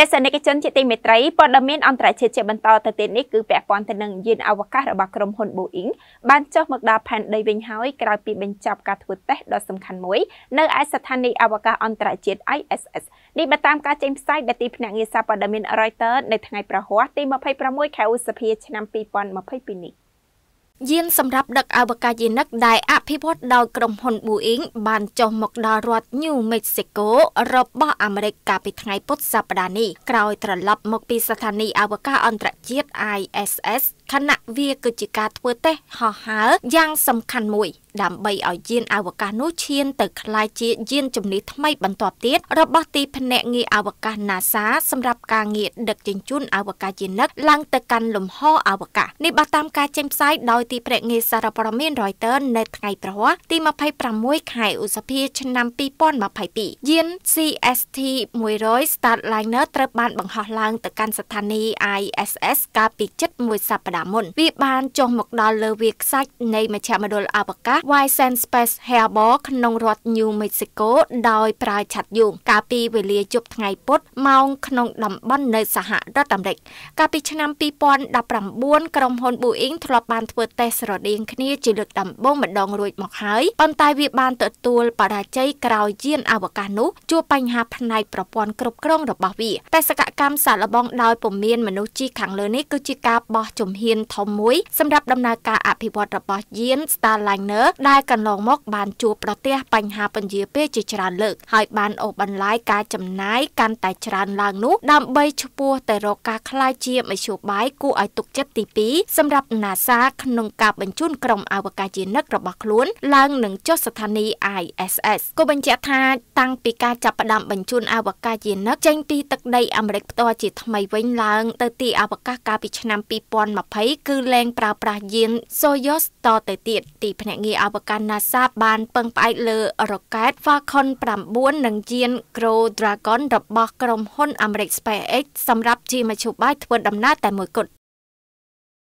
ទេសនិកជនជាទីមេត្រីព័ត៌មានអន្តរជាតិជាបន្តទៅទៀតនេះគឺពាក់ព័ន្ធទៅនឹងយានអវកាសរបស់ក្រុមហ៊ុន Boeing បានចុះមកដល់ផែនដីវិញហើយក្រោយពីបញ្ចប់ការធ្វើតេស្តដ៏សំខាន់មួយនៅឯស្ថានីយ៍អវកាសអន្តរជាតិ ISS នេះបើតាមការចេញផ្សាយដែលទីភ្នាក់ងារសារព័ត៌មាន Reuters នៅថ្ងៃប្រហ័សទី26ខែឧសភាឆ្នាំ2022នេះ យានសម្រាប់ដឹកអវកាសយានិកដែលអភិវឌ្ឍដោយក្រុមហ៊ុន Boeing បានចុះមកដល់រដ្ឋ New Mexico របស់អាមេរិកកាលពីថ្ងៃពុធសប្តាហ៍នេះក្រោយត្រឡប់មកពីស្ថានីយ៍អវកាសអន្តរជាតិ ISS ខណៈវាគឺជាការធ្វើតេស្តហោះហើរយ៉ាងសំខាន់មួយ ដើម្បីឲ្យយានអវកាសនោះឈានទៅក្លាយជាយានជំនិះថ្មីបន្ទាប់ទៀតរបស់ទីភ្នាក់ងារអវកាស NASA សម្រាប់ការងារដឹកជញ្ជូនអវកាសយានិកឡើងទៅកាន់លំហអវកាសនេះបើតាមការចេញផ្សាយដោយទីភ្នាក់ងារសារព័ត៌មាន Reuters នៅថ្ងៃប្រហ័សទី26ខែឧសភាឆ្នាំ2022យាន CST 100 Starliner ត្រូវបានបង្ហោះឡើងទៅកាន់ស្ថានីយ៍ ISS កាលពីជិតមួយសប្តាហ៍មុនវាបានចុះមកដល់លើវាខ្សាច់នៃមជ្ឈមណ្ឌលអវកាស Wysen Space Harbor ក្នុងរដ្ឋ New Mexico ដោយប្រើឆ័ត្រយូងកាលពីវេលាយប់ថ្ងៃពុធម៉ោងក្នុងតំបន់នៅសហរដ្ឋអាមេរិកកាលពីឆ្នាំ2019ក្រុមហ៊ុន Boeing ធ្លាប់បានធ្វើតេស្តស្រដៀងគ្នាជាលើកដំបូងម្ដងរួចមកហើយប៉ុន្តែវាបានទទួលបរាជ័យក្រោយយានអវកាសនោះជួបបញ្ហាផ្នែកប្រព័ន្ធគ្រប់គ្រងរបស់វាបេសកកម្មសាកល្បងដោយពុំមានមនុស្សជីខាងលើនេះគឺជាការបោះជំហានធំមួយសម្រាប់ដំណើរការអភិវឌ្ឍរបស់យាន Starliner ដែលកន្លងមកបានជួបប្រទះបញ្ហាពន្យាពេលជាច្រើនលើកហើយបានអូសបន្លាយការចំណាយកាន់តែច្រើនឡើងនោះដើម្បីឈ្មោះទៅរកការក្លាយជាមធ្យោបាយគួរឲ្យទុកចិត្តទី2សម្រាប់ NASA ក្នុងការបញ្ជូនក្រុមអវកាសយានិករបស់ខ្លួនឡើងនឹងចុះស្ថានីយ៍ ISS ក៏បញ្ជាក់ថាតាំងពីការចាប់ផ្ដើមបញ្ជូនអវកាសយានិកចេញពីទឹកដីអាមេរិកផ្ទាល់ជាថ្មីវិញឡើងទៅទីអវកាសកាលពីឆ្នាំ2020គឺលែងប្រើប្រាស់យាន Soyuz តទៅទៀតទីភ្នាក់ងារអវកាស NASA បានពឹងផ្អែកលើរ៉ុកែត Falcon 9និងយាន Crew Dragon របស់ក្រុមហ៊ុនអាមេរិក SpaceX សម្រាប់ជាមធ្យោបាយធ្វើដំណើរតែមួយគត់